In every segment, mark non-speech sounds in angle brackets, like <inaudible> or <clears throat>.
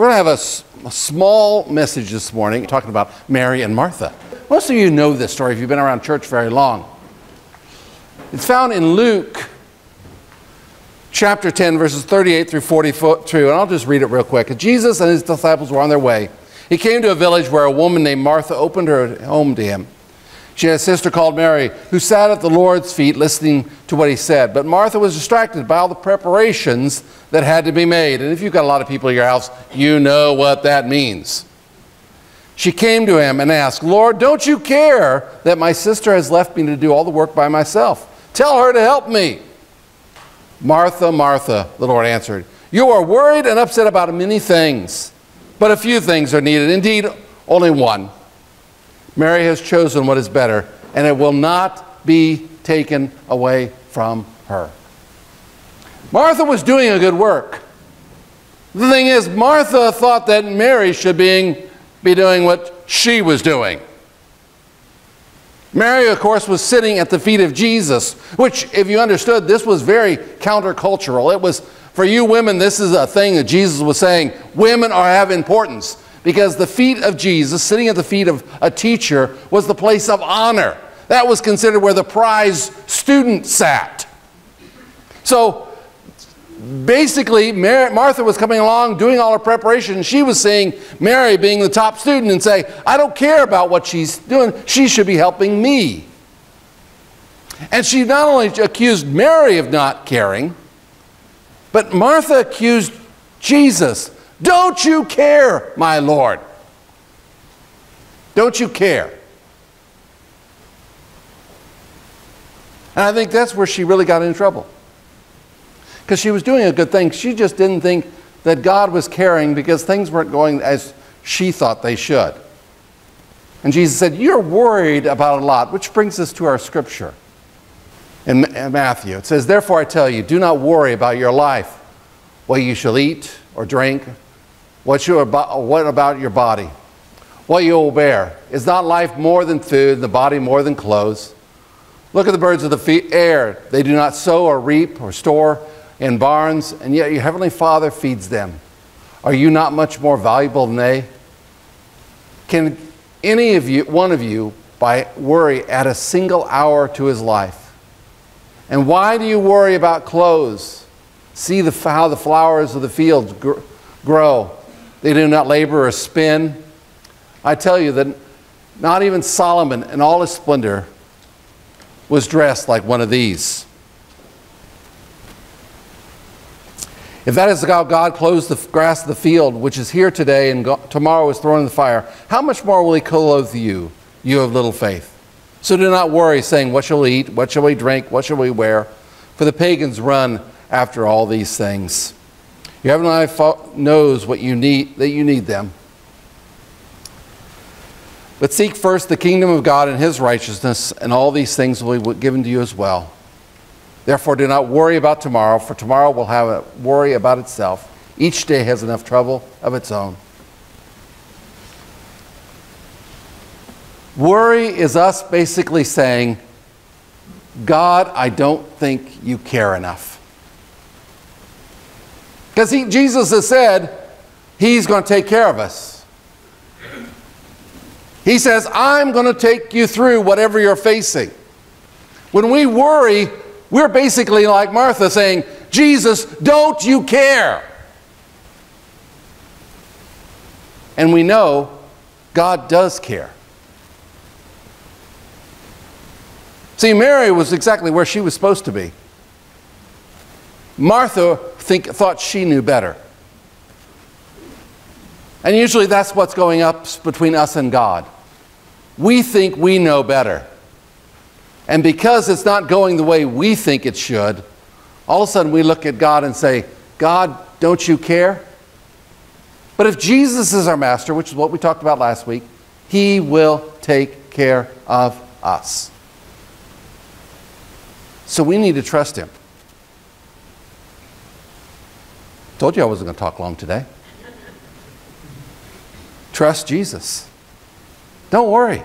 We're going to have a small message this morning talking about Mary and Martha. Most of you know this story if you've been around church very long. It's found in Luke chapter 10, verses 38 through 42, and I'll just read it real quick. Jesus and his disciples were on their way. He came to a village where a woman named Martha opened her home to him. She had a sister called Mary who sat at the Lord's feet listening to what he said. But Martha was distracted by all the preparations that had to be made. And if you've got a lot of people in your house, you know what that means. She came to him and asked, Lord, don't you care that my sister has left me to do all the work by myself? Tell her to help me. Martha, Martha, the Lord answered, You are worried and upset about many things, but a few things are needed. Indeed, only one. Mary has chosen what is better, and it will not be taken away from her. Martha was doing a good work. The thing is, Martha thought that Mary should being, be doing what she was doing. Mary, of course, was sitting at the feet of Jesus, which, if you understood, this was very countercultural. It was, for you women, this is a thing that Jesus was saying women are have importance because the feet of Jesus, sitting at the feet of a teacher, was the place of honor. That was considered where the prize student sat. So basically, Mary, Martha was coming along doing all her preparation, she was seeing Mary being the top student and say, I don't care about what she's doing, she should be helping me. And she not only accused Mary of not caring, but Martha accused Jesus. Don't you care, my Lord? Don't you care? And I think that's where she really got in trouble because she was doing a good thing. She just didn't think that God was caring because things weren't going as she thought they should. And Jesus said, You're worried about a lot, which brings us to our scripture in Matthew. It says, Therefore I tell you, do not worry about your life, what you shall eat or drink, what, you about, what about your body, what you will bear. Is not life more than food, and the body more than clothes? Look at the birds of the air. They do not sow or reap or store in barns, and yet your heavenly Father feeds them. Are you not much more valuable than they? Can any of you, one of you, by worry, add a single hour to his life? And why do you worry about clothes? See the, how the flowers of the field gr- grow. They do not labor or spin. I tell you that not even Solomon in all his splendor was dressed like one of these. If that is how God clothes the grass of the field, which is here today and tomorrow is thrown in the fire, how much more will He clothe you, you of little faith? So do not worry, saying, What shall we eat? What shall we drink? What shall we wear? For the pagans run after all these things. Your heavenly Father knows what you need, that you need them. But seek first the kingdom of God and His righteousness, and all these things will be given to you as well. Therefore, do not worry about tomorrow, for tomorrow will have a worry about itself. Each day has enough trouble of its own. Worry is us basically saying, God, I don't think you care enough. Because Jesus has said he's going to take care of us. He says, I'm going to take you through whatever you're facing. When we worry, we're basically like Martha saying, Jesus, don't you care? And we know God does care. See, Mary was exactly where she was supposed to be. Martha think, thought she knew better. And usually that's what's going up between us and God. We think we know better. And because it's not going the way we think it should, all of a sudden we look at God and say, God, don't you care? But if Jesus is our master, which is what we talked about last week, he will take care of us. So we need to trust him. Told you I wasn't going to talk long today. Trust Jesus. Don't worry.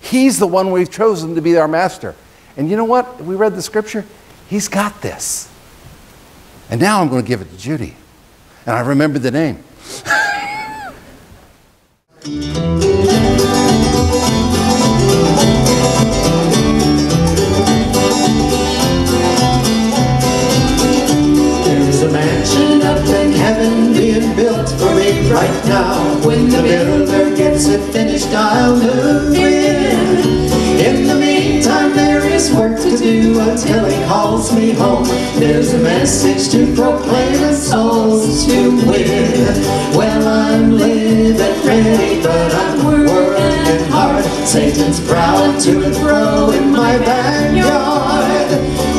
He's the one we've chosen to be our master. And you know what? We read the scripture. He's got this. And now I'm going to give it to Judy. And I remembered the name. <laughs> until he calls me home. There's a message to proclaim and souls to win. Well, I'm living ready, but I'm working hard. Satan's proud to and fro in my backyard.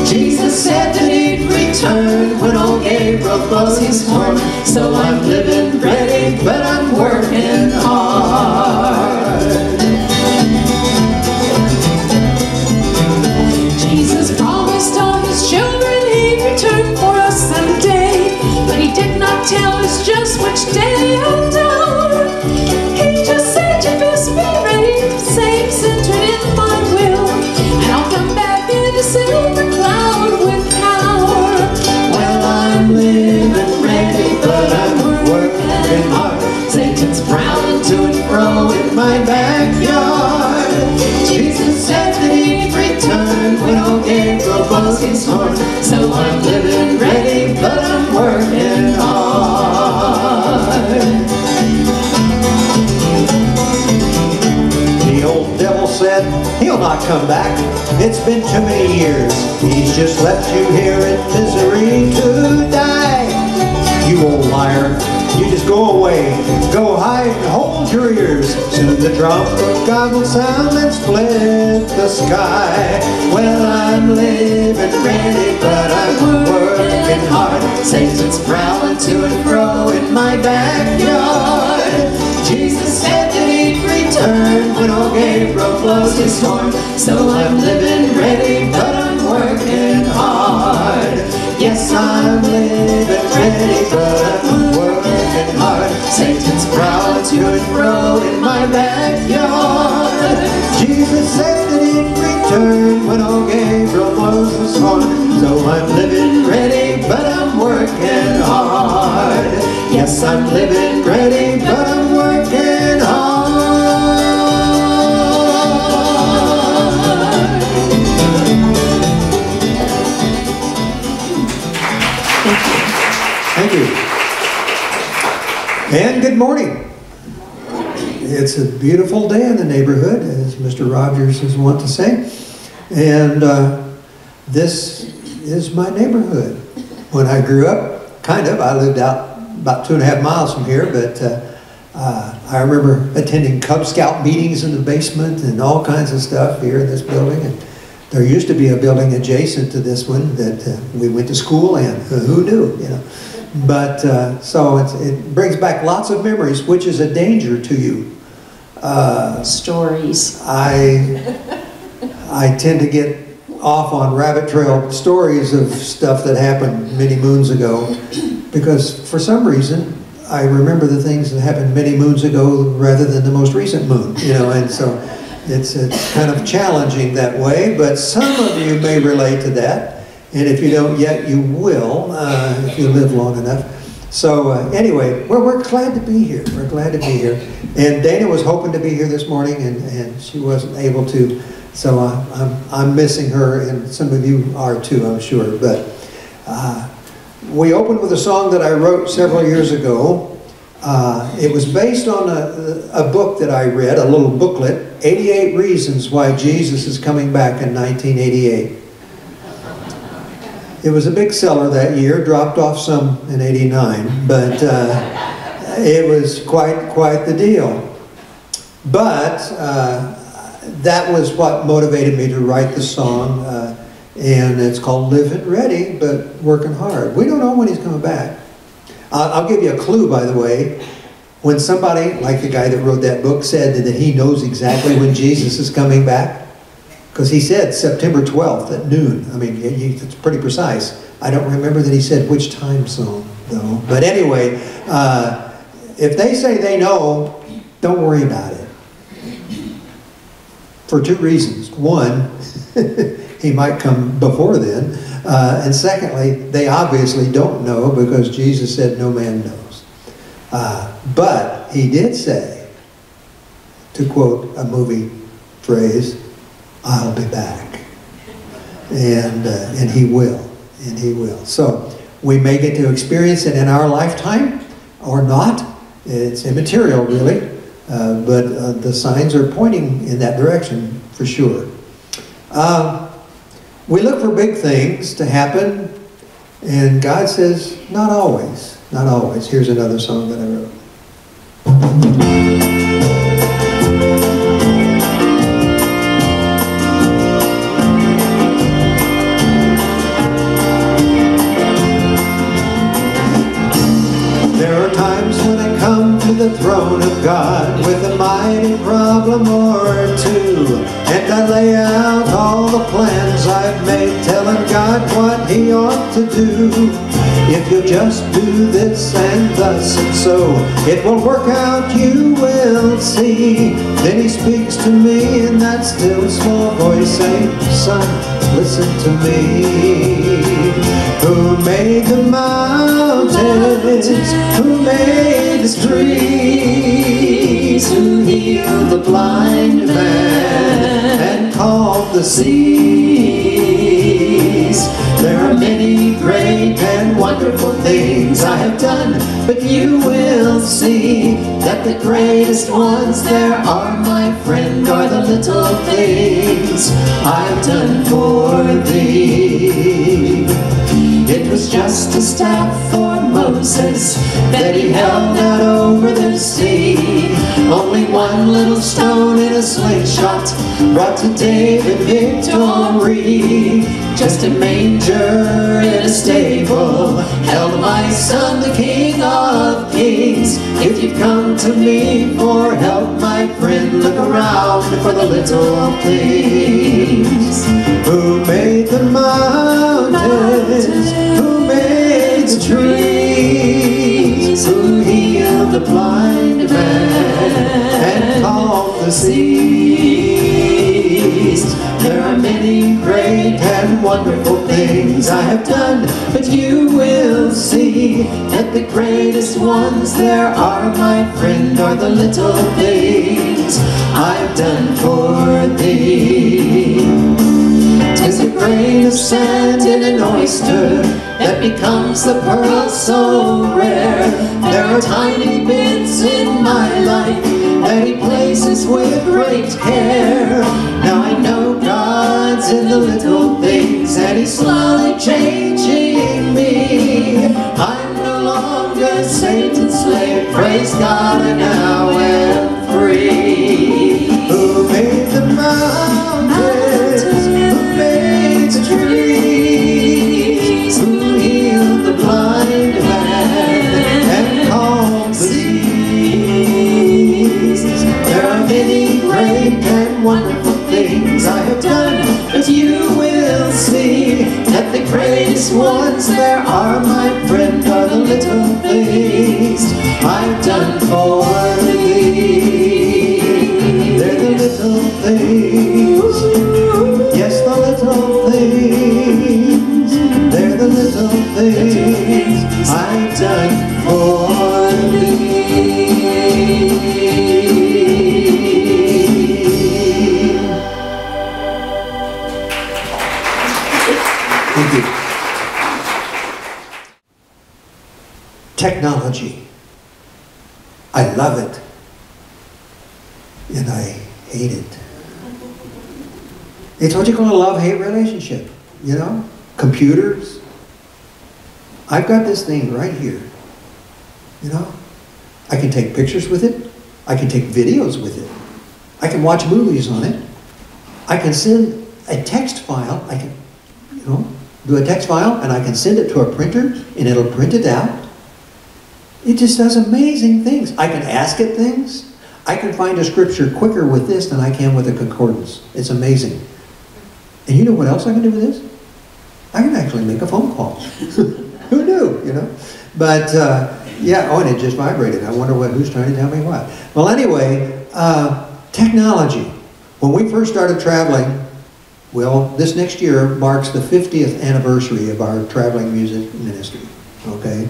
Jesus said that he'd return when old Gabriel blows his horn. So I'm living tell us just which day and hour. He just said, "You best be ready, same centered in my will, and I'll come back in a silver cloud with power." Well, I'm living ready, but I'm working hard. Satan's prowling to and fro in my backyard. Jesus said that he'd return when old Gabriel blows his horn. The old devil said he'll not come back. It's been too many years. He's just left you here in misery to die. You old liar. You just go away. Go hide and hold your ears. Soon the trump of God will sound and split the sky. Well, I'm living ready, but I'm working hard. Satan's prowling to and fro in my backyard. Jesus said that he'd return when old Gabriel blows his horn. So I'm living ready, but I'm working hard. Yes, I'm living ready, but I'm working hard. Satan's prowling to and fro in my backyard. Jesus said that he'd return when old Gabriel blows his horn. So I'm living ready, but I'm working hard. Yes, I'm living ready, And good morning. It's a beautiful day in the neighborhood, as Mr. Rogers is wont to say. And uh, this is my neighborhood. When I grew up, kind of, I lived out about two and a half miles from here, but uh, uh, I remember attending Cub Scout meetings in the basement and all kinds of stuff here in this building. And there used to be a building adjacent to this one that uh, we went to school in. Who knew, you know? But uh, so it's, it brings back lots of memories, which is a danger to you. Uh, Stories. I I tend to get off on rabbit trail stories of stuff that happened many moons ago because for some reason I remember the things that happened many moons ago rather than the most recent moon, you know, and so it's, it's kind of challenging that way, but some of you may relate to that, and if you don't yet, you will uh, if you live long enough. So uh, anyway, well, we're glad to be here. We're glad to be here. And Dana was hoping to be here this morning, and, and she wasn't able to. So uh, I'm, I'm missing her, and some of you are too, I'm sure. But uh, we opened with a song that I wrote several years ago. Uh, it was based on a, a book that I read, a little booklet, 88 Reasons Why Jesus is Coming Back in 1988. It was a big seller that year, dropped off some in 89, but uh, it was quite, quite the deal. But uh, that was what motivated me to write the song, uh, and it's called Living Ready, but Working Hard. We don't know when he's coming back. I'll give you a clue, by the way. When somebody, like the guy that wrote that book, said that he knows exactly when Jesus is coming back, because he said September 12th at noon. I mean, it's pretty precise. I don't remember that he said which time zone, though. But anyway, uh, if they say they know, don't worry about it. For two reasons. One, <laughs> he might come before then. Uh, and secondly, they obviously don't know because Jesus said no man knows. Uh, but he did say to quote a movie phrase, I'll be back. And, uh, and he will, and he will. So we may get to experience it in our lifetime or not. It's immaterial, really. Uh, but uh, the signs are pointing in that direction for sure. Uh, we look for big things to happen, and God says, not always, not always. Here's another song that I wrote. Just do this and thus and so, it will work out, you will see. Then He speaks to me in that still small voice, saying, Son, listen to me. Who made the mountains? Who made the streets? Who healed the blind man and calmed the There are many great and wonderful things I have done, but you will see that the greatest ones there are, my friend, are the little things I've done for thee. It was just a staff for Moses that he held out over the sea. Only one little stone in a slingshot brought to David victory. Just a manger in a stable held my son, the King of Kings. If you've come to me for help, my friend, look around for the little things. Who made the mountains? Who made the trees? Who healed the blind and calmed the seas? There are many great and wonderful things I have done, but you will see that the greatest ones there are, my friend, are the little things I've done for thee. Tis a grain of sand in an oyster that becomes the pearl so rare. There are tiny bits in my life that he places with great care. Now I know God's in the little things and he's slowly changing me. I'm no longer Satan's slave, praise God, and now am free. Wonderful things I have done, but you will see that the greatest ones there are, my friend, are the little things I've done for thee. They're the little things. Technology. I love it. And I hate it. It's what you call a love-hate relationship, you know? Computers. I've got this thing right here, you know? I can take pictures with it. I can take videos with it. I can watch movies on it. I can send a text file. I can, you know, do a text file and I can send it to a printer and it'll print it out. It just does amazing things. I can ask it things. I can find a scripture quicker with this than I can with a concordance. It's amazing. And you know what else I can do with this? I can actually make a phone call. <laughs> Who knew, you know? But uh, yeah, oh, and it just vibrated. I wonder what who's trying to tell me what. Well, anyway, uh, technology. When we first started traveling, well, this next year marks the 50th anniversary of our traveling music ministry. Okay,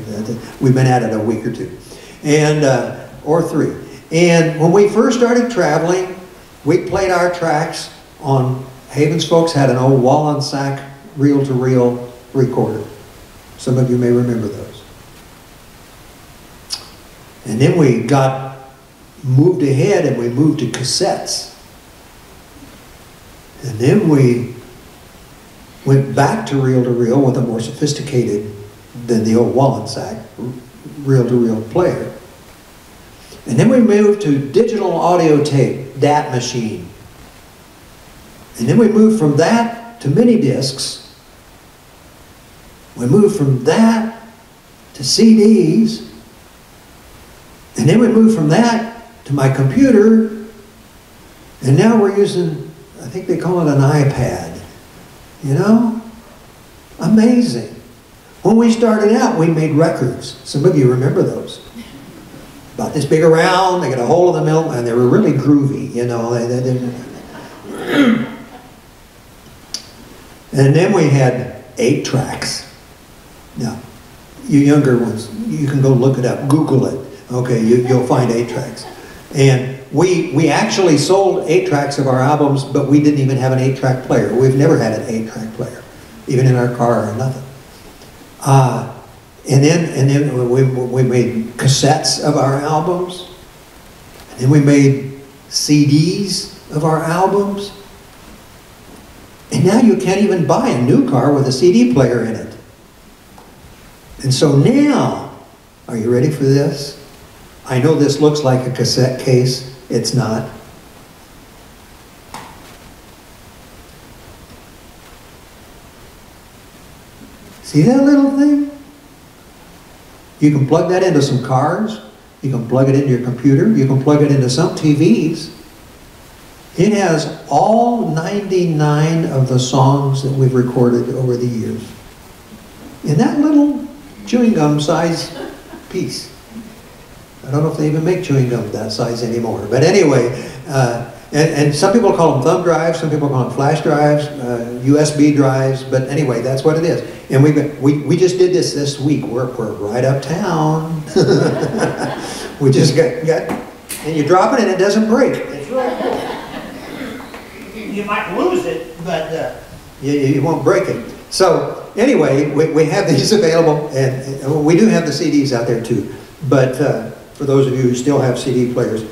we've been at it a week or two, and uh, or three. And when we first started traveling, we played our tracks on, Havens folks had an old Wollensak reel-to-reel recorder. Some of you may remember those. And then we got moved ahead and we moved to cassettes. And then we went back to reel-to-reel with a more sophisticated than the old Wollensak reel-to-reel player. And then we moved to digital audio tape, DAT machine. And then we moved from that to mini discs. We moved from that to CDs. And then we moved from that to my computer. And now we're using, I think they call it an iPad. You know? Amazing. When we started out, we made records. Some of you remember those. About this big around, they got a hole in the middle, and they were really groovy, you know. They, they, they, and then we had eight tracks. Now, you younger ones, you can go look it up, Google it. Okay, you, you'll find eight tracks. And we, we actually sold eight tracks of our albums, but we didn't even have an eight track player. We've never had an eight track player, even in our car or nothing. Uh, and then, and then we, we made cassettes of our albums. And then we made CDs of our albums. And now you can't even buy a new car with a CD player in it. And so now, are you ready for this? I know this looks like a cassette case. It's not. See that little thing? You can plug that into some cars. You can plug it into your computer. You can plug it into some TVs. It has all 99 of the songs that we've recorded over the years in that little chewing gum size piece. I don't know if they even make chewing gum that size anymore. But anyway, uh, and, and, some people call them thumb drives, some people call them flash drives, uh, USB drives, but anyway, that's what it is. And we, we, we just did this this week. We're, we're right uptown. <laughs> we just got, got, and you drop it and it doesn't break. Really cool. You might lose it, but uh, you, you won't break it. So anyway, we, we have these available, and, and we do have the CDs out there too. But uh, for those of you who still have CD players,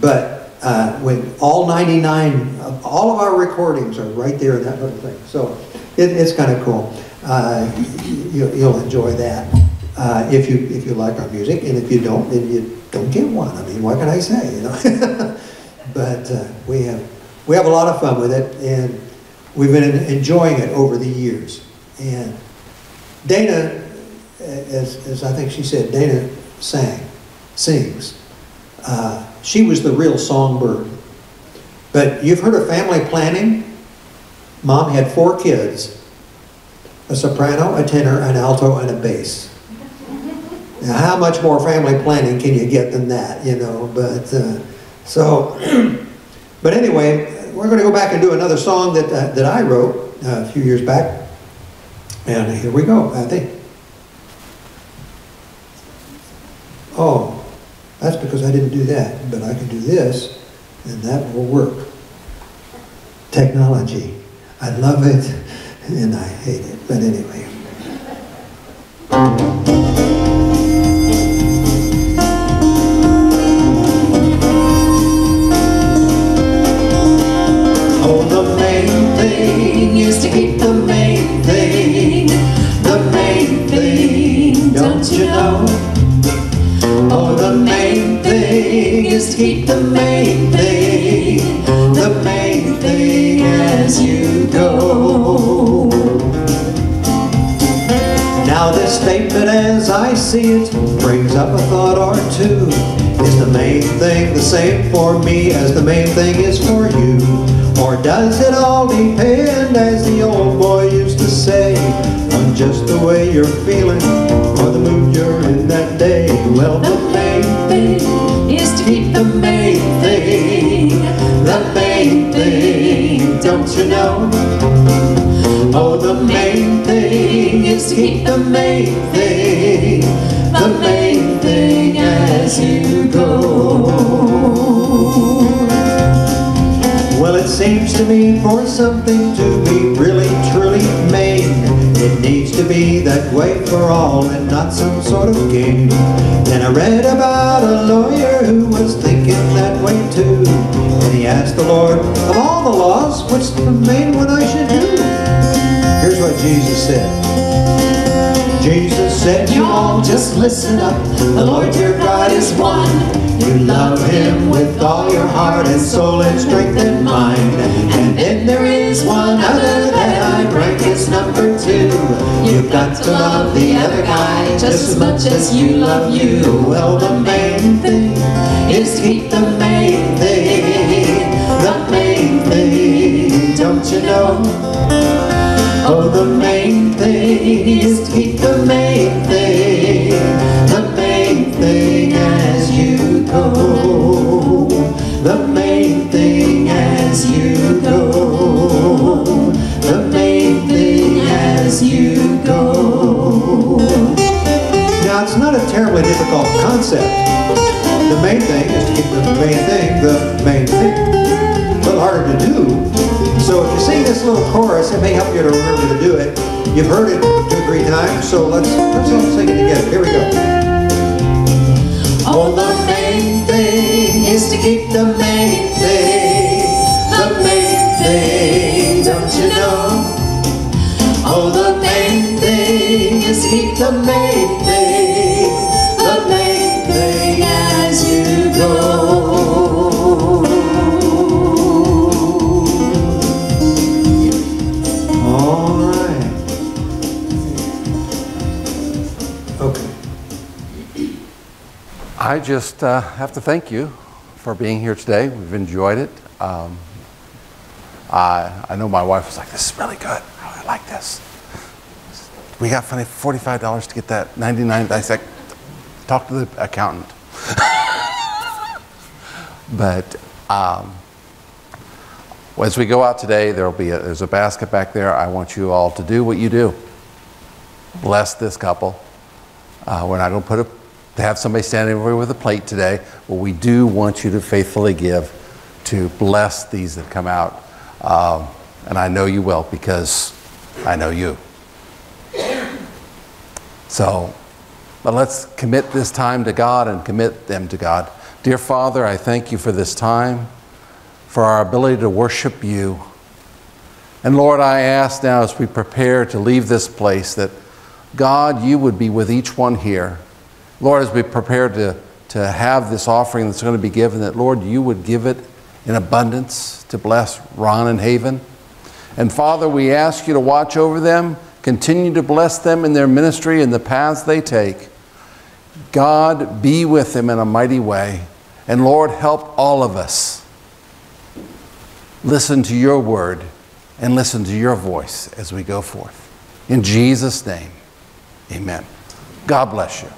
but uh, when all 99, all of our recordings are right there in that little thing. So it, it's kind of cool. Uh, you, will enjoy that uh, if you if you like our music, and if you don't, then you don't get one. I mean, what can I say? You know. <laughs> but uh, we have we have a lot of fun with it, and we've been enjoying it over the years. And Dana, as, as I think she said, Dana sang, sings. Uh, she was the real songbird. But you've heard of family planning? Mom had four kids, a soprano, a tenor, an alto, and a bass. Now, how much more family planning can you get than that, you know? But, uh, so, <clears throat> but anyway, we're going to go back and do another song that, uh, that I wrote uh, a few years back. And here we go, I think. Oh, that's because I didn't do that, but I can do this, and that will work. Technology. I love it, and I hate it, but anyway. See it brings up a thought or two. Is the main thing the same for me as the main thing is for you? Or does it all depend, as the old boy used to say, on just the way you're feeling or the mood you're in that day? Well, the main thing is to keep the main thing, the main thing, don't you know? Oh, the main thing is to keep the main thing, the main thing go. Well, it seems to me for something to be really truly made, it needs to be that way for all and not some sort of game. Then I read about a lawyer who was thinking that way too, and he asked the Lord, of all the laws, what's the main one I should do? Here's what Jesus said. Jesus said, you all just listen up, the Lord your God is one. You love him with all your heart and soul and strength and mind. And then there is one other that I rank as number two. You've got to love the other guy just as much as you love you. Well, the main thing is to keep the main thing, the main thing, don't you know? Oh, the main thing to keep the main thing, the main thing as you go. The main thing as you go. The main thing as you go. Now, it's not a terribly difficult concept. The main thing is to keep the main thing the main thing. To do, so if you sing this little chorus, it may help you to remember to do it. You've heard it two or three times, so let's, let's all sing it together. Here we go. Oh, the main thing is to keep the main thing, I just uh, have to thank you for being here today. We've enjoyed it. Um, I, I know my wife was like, this is really good. I really like this. We got funny $45 to get that 99. I said, talk to the accountant. <laughs> but um, as we go out today, there'll be a, there's a basket back there. I want you all to do what you do. Bless this couple. Uh, we're not going to put a to have somebody standing over with a plate today, but we do want you to faithfully give to bless these that come out. Um, and I know you will because I know you. So, but let's commit this time to God and commit them to God. Dear Father, I thank you for this time, for our ability to worship you. And Lord, I ask now as we prepare to leave this place that God, you would be with each one here. Lord, as we prepare to, to have this offering that's going to be given, that Lord, you would give it in abundance to bless Ron and Haven. And Father, we ask you to watch over them, continue to bless them in their ministry and the paths they take. God, be with them in a mighty way. And Lord, help all of us listen to your word and listen to your voice as we go forth. In Jesus' name, amen. God bless you.